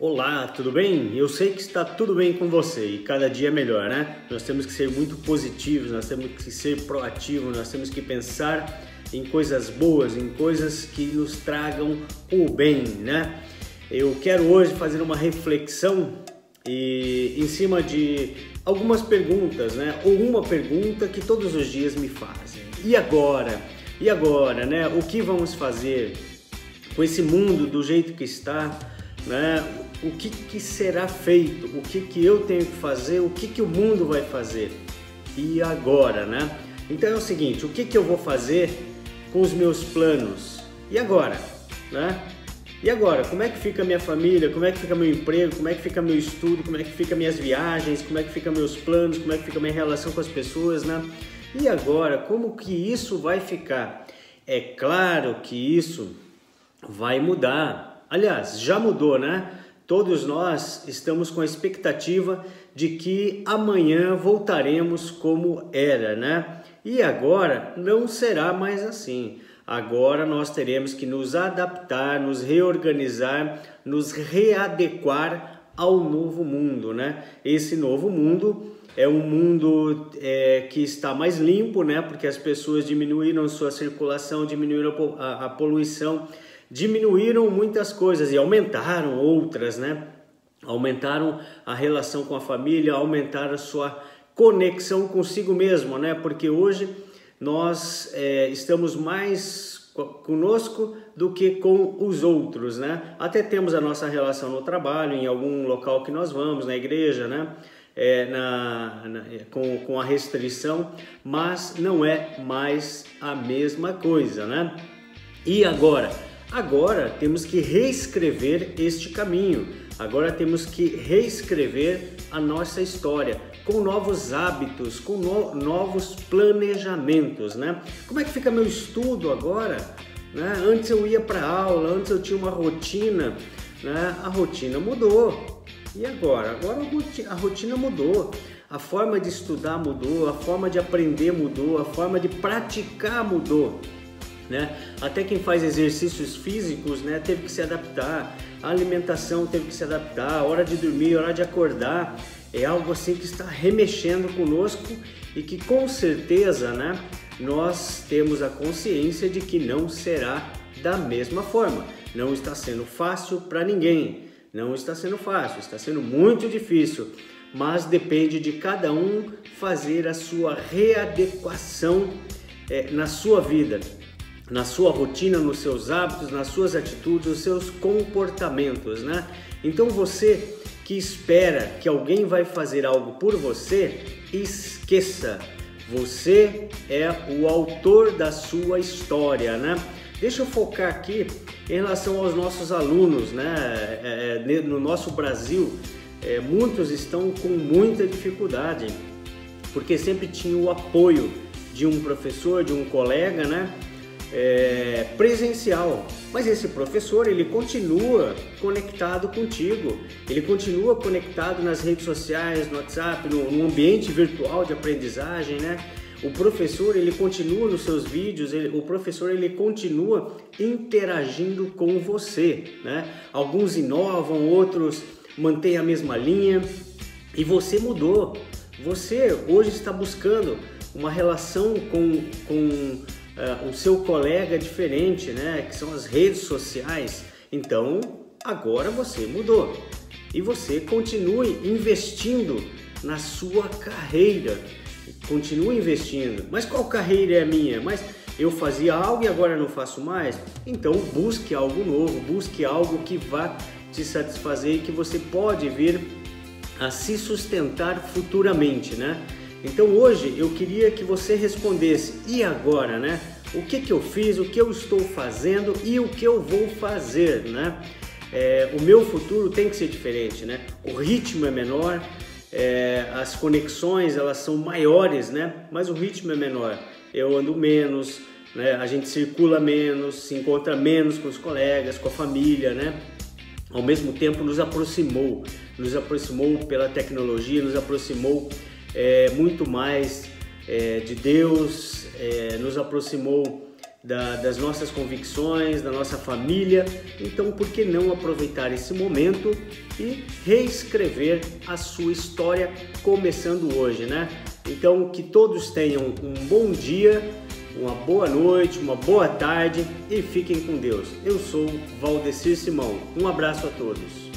Olá, tudo bem? Eu sei que está tudo bem com você e cada dia é melhor, né? Nós temos que ser muito positivos, nós temos que ser proativos, nós temos que pensar em coisas boas, em coisas que nos tragam o bem, né? Eu quero hoje fazer uma reflexão e em cima de algumas perguntas, né? Ou uma pergunta que todos os dias me fazem. E agora? E agora, né? O que vamos fazer com esse mundo do jeito que está, né? O que, que será feito? O que, que eu tenho que fazer? O que, que o mundo vai fazer? E agora, né? Então é o seguinte, o que, que eu vou fazer com os meus planos? E agora, né? E agora, como é que fica minha família? Como é que fica meu emprego? Como é que fica meu estudo? Como é que fica minhas viagens? Como é que fica meus planos? Como é que fica minha relação com as pessoas, né? E agora, como que isso vai ficar? É claro que isso vai mudar. Aliás, já mudou, né? Todos nós estamos com a expectativa de que amanhã voltaremos como era, né? E agora não será mais assim. Agora nós teremos que nos adaptar, nos reorganizar, nos readequar ao novo mundo, né? Esse novo mundo é um mundo é, que está mais limpo, né? Porque as pessoas diminuíram sua circulação, diminuíram a, a poluição, diminuíram muitas coisas e aumentaram outras, né? Aumentaram a relação com a família, aumentaram a sua conexão consigo mesmo, né? Porque hoje nós é, estamos mais conosco do que com os outros, né? Até temos a nossa relação no trabalho, em algum local que nós vamos, na igreja, né? É, na, na, com, com a restrição, mas não é mais a mesma coisa, né? E agora? Agora temos que reescrever este caminho, agora temos que reescrever a nossa história com novos hábitos, com no, novos planejamentos, né? Como é que fica meu estudo agora? Né? Antes eu ia para aula, antes eu tinha uma rotina, né? A rotina mudou. E agora? Agora a rotina mudou. A forma de estudar mudou, a forma de aprender mudou, a forma de praticar mudou. Né? Até quem faz exercícios físicos né, teve que se adaptar, a alimentação teve que se adaptar, a hora de dormir, a hora de acordar é algo assim que está remexendo conosco e que com certeza, né, nós temos a consciência de que não será da mesma forma. Não está sendo fácil para ninguém, não está sendo fácil, está sendo muito difícil, mas depende de cada um fazer a sua readequação é, na sua vida, na sua rotina, nos seus hábitos, nas suas atitudes, nos seus comportamentos, né? Então você que espera que alguém vai fazer algo por você, esqueça. Você é o autor da sua história, né? Deixa eu focar aqui em relação aos nossos alunos, né? É, é no nosso Brasil, é, muitos estão com muita dificuldade, porque sempre tinha o apoio de um professor, de um colega, né? É, presencial. Mas esse professor ele continua conectado contigo, ele continua conectado nas redes sociais, no WhatsApp, no, no ambiente virtual de aprendizagem, né? O professor ele continua nos seus vídeos, ele, o professor ele continua interagindo com você, né? Alguns inovam, outros mantêm a mesma linha e você mudou. Você hoje está buscando uma relação com, com uh, o seu colega diferente, né? Que são as redes sociais. Então, agora você mudou. E você continue investindo na sua carreira. Continue investindo. Mas qual carreira é a minha? Mas eu fazia algo e agora não faço mais? Então busque algo novo, busque algo que vá te satisfazer e que você pode vir a se sustentar futuramente, né? Então hoje eu queria que você respondesse, e agora, né? O que, que eu fiz, o que eu estou fazendo e o que eu vou fazer, né? É, o meu futuro tem que ser diferente, né? O ritmo é menor, é, as conexões elas são maiores, né? Mas o ritmo é menor. Eu ando menos, né? A gente circula menos, se encontra menos com os colegas, com a família, né? Ao mesmo tempo nos aproximou, nos aproximou pela tecnologia, nos aproximou é, muito mais é, de Deus, é, nos aproximou da, das nossas convicções, da nossa família. Então, por que não aproveitar esse momento e reescrever a sua história começando hoje, né? Então, que todos tenham um bom dia, uma boa noite, uma boa tarde e fiquem com Deus. Eu sou Valdecir Simão. Um abraço a todos.